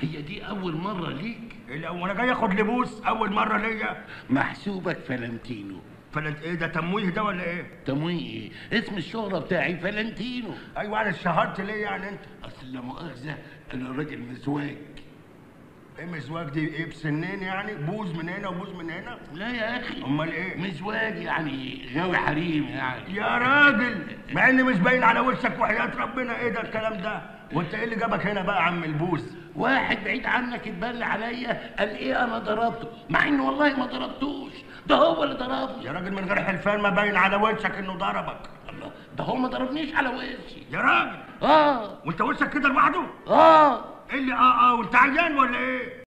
هي دي أول مرة ليك؟ إيه لو أنا جاي أخد لبوس. أول مرة ليا. محسوبك فلنتينو فلت إيه ده تمويه ده ولا إيه؟ تمويه اسم الشهرة بتاعي فلنتينو أيوه أنا اشتهرت ليه يعني أنت؟ أصل لا مؤاخذة أنا راجل مزواج. إيه مزواج دي؟ إيه ببوزين يعني؟ بوز من هنا وبوز من هنا؟ لا يا أخي. أمال إيه؟ مزواج يعني غاوي حريم يعني. يا راجل! مع ان مش باين على وشك وحياة ربنا. إيه ده الكلام ده؟ وانت إيه اللي جابك هنا بقى يا عم البوز؟ واحد بعيد عنك اتبل عليا قال إيه أنا ضربته مع انه والله ما ضربتوش. ده هو اللي ضربني. يا راجل من غير حلفان ما باين على وشك إنه ضربك. الله ده هو ما ضربنيش على وشي. يا راجل. آه. وأنت وشك كده لوحده؟ آه. إيه اللي آه آه وأنت عيان ولا إيه؟